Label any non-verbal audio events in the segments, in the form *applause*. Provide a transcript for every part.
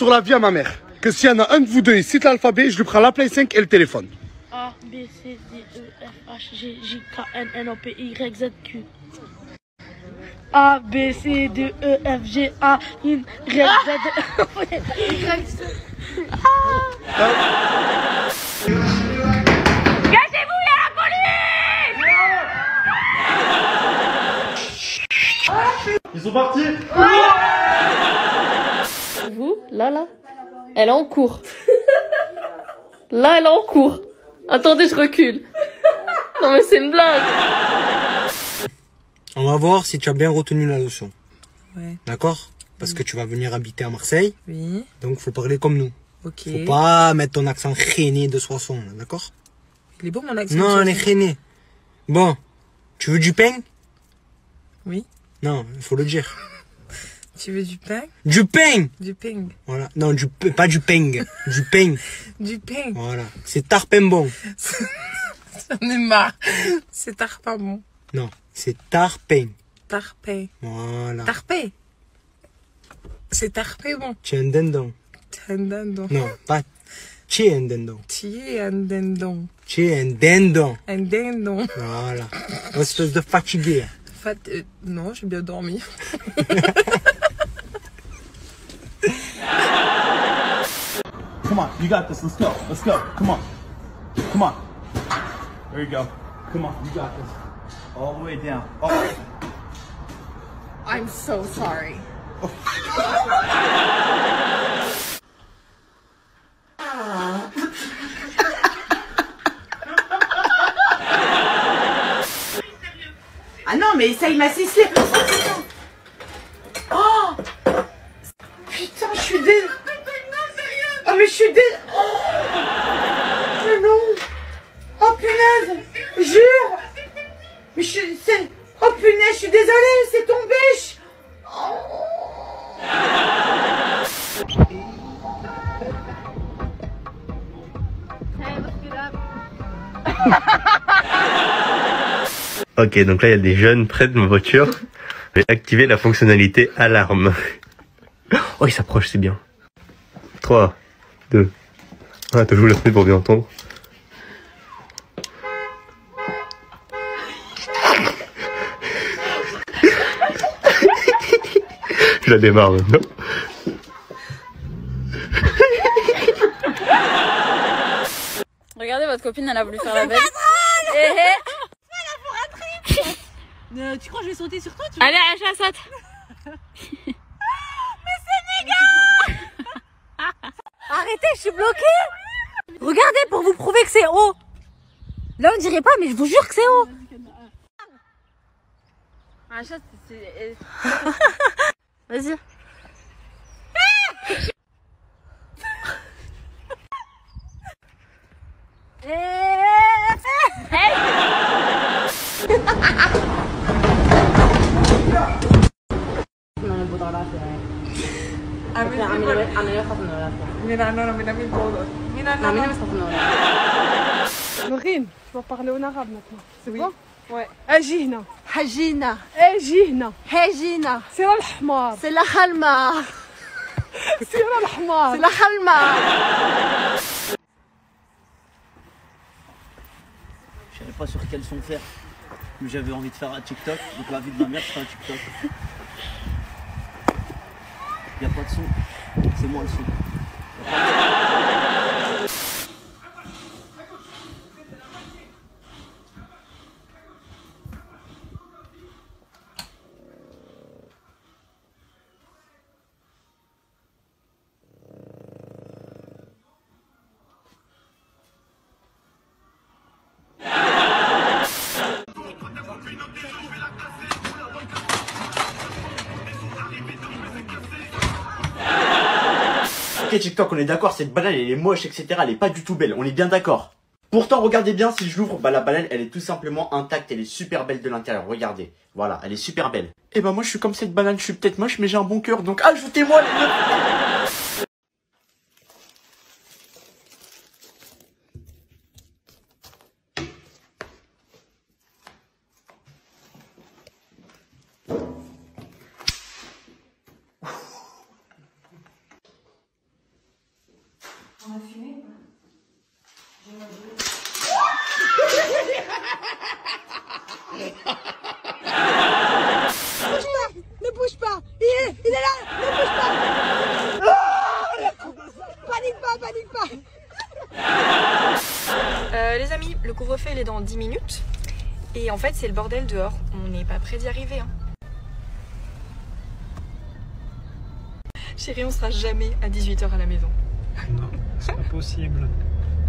sur la vie à ma mère que s'il y en a un de vous deux, il cite l'alphabet, je lui prends la Play 5 et le téléphone. A, B, C, D, E, F, H, G, J, K, N, N, O, P, Y, Z, Q. A, B, C, D, E, F, G, A, N, Y, Z, *laughs* Y, Z. Ils sont partis Vous, là, là, elle est en cours. Là, elle est en cours. Attendez, je recule. Non, mais c'est une blague. On va voir si tu as bien retenu la leçon. Ouais. D'accord? Parce que tu vas venir habiter à Marseille, Oui, donc faut parler comme nous. ok. Faut pas mettre ton accent rené de Soissons, d'accord? Il est beau mon accent. Non, elle est rené. Bon, tu veux du pain? Oui. Non, il faut le dire. Tu veux du pain? Du pain Du pain. Voilà. Non, du, pas du pain. du pain. *laughs* Du pain. Voilà. C'est tarpin bon. *laughs* J'en ai marre. C'est tarpin bon. Non, c'est tarpin. Tarpé. Voilà. Tarpé. C'est tarpé bon. Dindon. T'es un dindon. Non, pas tiens, dindon. Tu es un dindon. Dindon. Un dindon. Voilà. Espèce de fatigué. Fat... euh, non, j'ai bien dormi. *laughs* on, you got this. Let's go. Let's go. Come on. Come on. There you go. Come on, you got this. All the way down. Oh. I'm so sorry. Ah non, mais ça, il m'a cessé. Ok, donc là, il y a des jeunes près de ma voiture. Je vais activer la fonctionnalité alarme. Oh, il s'approche, c'est bien. 3, 2, 1. Attends, je vous la fais pour bien entendre. *laughs* je la démarre maintenant. Regardez, votre copine, elle a voulu faire la belle. Eh, eh. tu crois que je vais sauter sur toi tu... Allez, Acha, saute. *laughs* *laughs* Arrêtez, je suis bloquée Regardez pour vous prouver que c'est haut Là on dirait pas, mais je vous jure que c'est haut Acha, c'est... *laughs* Vas-y. A mí, *laughs* parler en arabe maintenant. C'est bon? Ouais. C'est la halma. C'est la halma. *laughs* C'est la halma. C'est la halma. Je savais pas sur quel son faire. Mais j'avais envie de faire un TikTok. Donc la vie de ma mère, c'est un TikTok. Y a pas de son. C'est moi le son. Ok TikTok, on est d'accord, cette banane elle est moche, etc. Elle est pas du tout belle, on est bien d'accord. Pourtant, regardez bien, si je l'ouvre, bah la banane elle est tout simplement intacte, elle est super belle de l'intérieur, regardez. Voilà, elle est super belle. Et bah moi je suis comme cette banane, je suis peut-être moche mais j'ai un bon cœur, donc ajoutez-moi les couvre-feu, il est dans 10 minutes. Et en fait, c'est le bordel dehors. On n'est pas près d'y arriver. Hein. Chérie, on sera jamais à 18h à la maison. Ah non, c'est pas possible.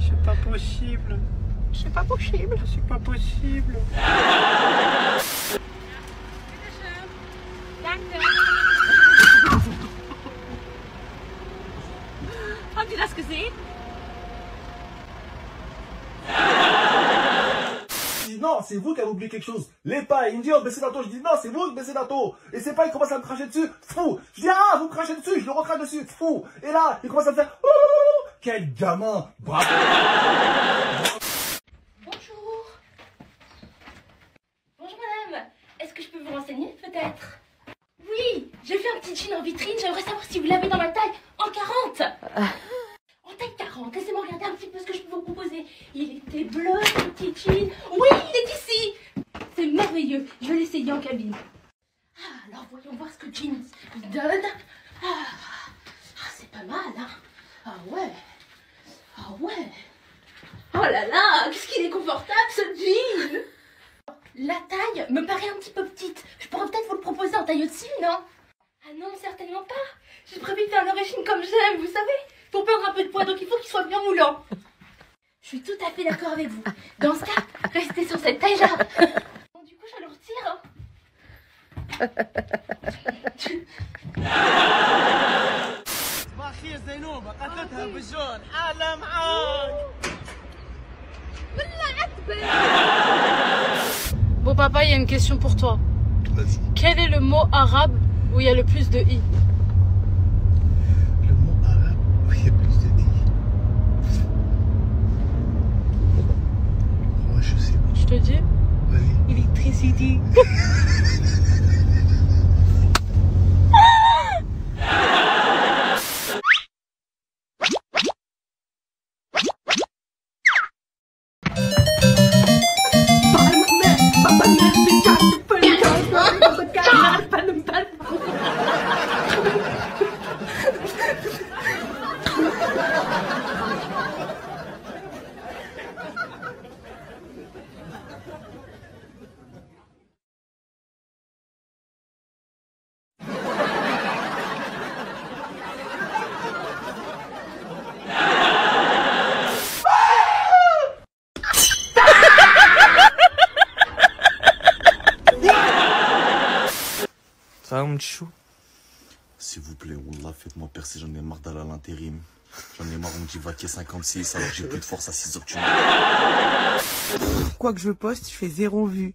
C'est pas possible. C'est pas possible. C'est pas possible. *laughs* c'est vous qui avez oublié quelque chose. Les pas, il me dit oh baissez Je dis non, c'est vous qui baissez Et c'est pas, il commence à me cracher dessus. Fou. Je dis ah, vous crachez dessus, je le recrache dessus. Fou. Et là, il commence à me faire quel gamin. Bravo. Bonjour. Bonjour madame. Est-ce que je peux vous renseigner peut-être? Oui, j'ai fait un petit jean en vitrine. J'aimerais savoir si vous l'avez dans la taille en 40. En taille 40. Laissez-moi regarder un petit peu ce que je peux vous proposer. Il était bleu, ce petit jean. Oui, il est ici. C'est merveilleux. Je vais l'essayer en cabine. Ah, alors voyons voir ce que jeans il donne. Ah, ah, c'est pas mal, hein. Ah ouais. Ah ouais. Oh là là, qu'est-ce qu'il est confortable ce jean La taille me paraît un petit peu petite. Je pourrais peut-être vous le proposer en taille au-dessus, non Ah non, certainement pas. J'ai prévu de faire le régime comme j'aime, vous savez. Pour perdre un peu de poids, donc il faut qu'il soit bien moulant. Je suis tout à fait d'accord avec vous. Dans ce cas, restez sur cette taille-là. Bon, du coup, je le retire. hein. صباحية زينوبة قتلتها بالجون حالة معاك *laughs* Bon papa, il y a une question pour toi. Quel est le mot arabe où il y a le plus de i? faites-moi percer, j'en ai marre d'aller à l'intérim. J'en ai marre, on me dit vaquer 56 alors que j'ai plus de force à 6 heures du Quoi que je poste, je fais zéro vue.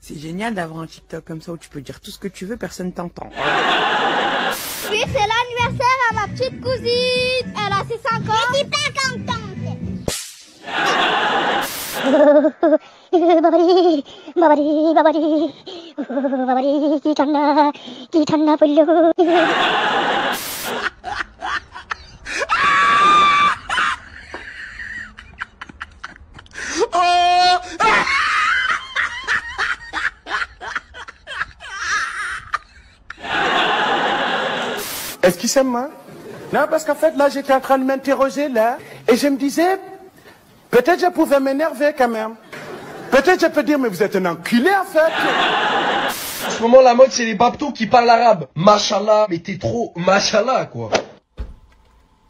C'est génial d'avoir un TikTok comme ça où tu peux dire tout ce que tu veux, personne t'entend. Oui, c'est l'anniversaire à ma petite cousine. Elle a ses 5 pas contente. Est-ce qu'il s'aime, hein? Non, parce qu'en fait, là, j'étais en train de m'interroger, là, et je me disais, peut-être je pouvais m'énerver quand même. Peut-être je peux dire, mais vous êtes un enculé, en fait. En ce moment, la mode, c'est les babtos qui parlent arabe. Machallah, mais t'es trop machallah, quoi.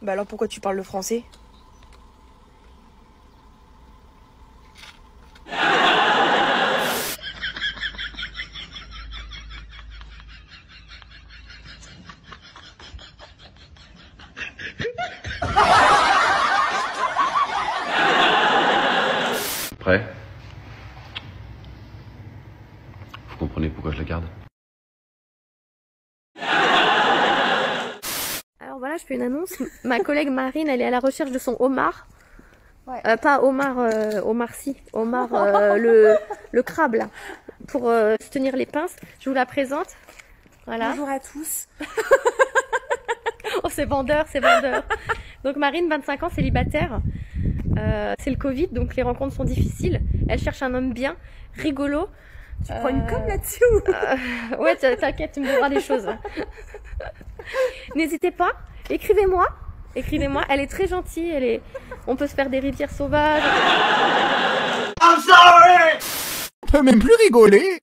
Bah alors pourquoi tu parles le français? Prêt? Vous comprenez pourquoi je la garde? Voilà, je fais une annonce. Ma collègue Marine, elle est à la recherche de son homard. Euh, pas Omar, euh, Omar si, Omar euh, *laughs* le, le crabe là, pour euh, se tenir les pinces. Je vous la présente. Voilà. Bonjour à tous. *laughs* oh c'est vendeur, c'est vendeur. Donc Marine, 25 ans, célibataire. C'est le Covid, donc les rencontres sont difficiles. Elle cherche un homme bien, rigolo. Tu prends une com là-dessus Euh, Ouais, t'inquiète, tu me diras des choses. *laughs* N'hésitez pas, écrivez-moi. Écrivez-moi, elle est très gentille, elle est... on peut se faire des rivières sauvages. I'm sorry peut même plus rigoler.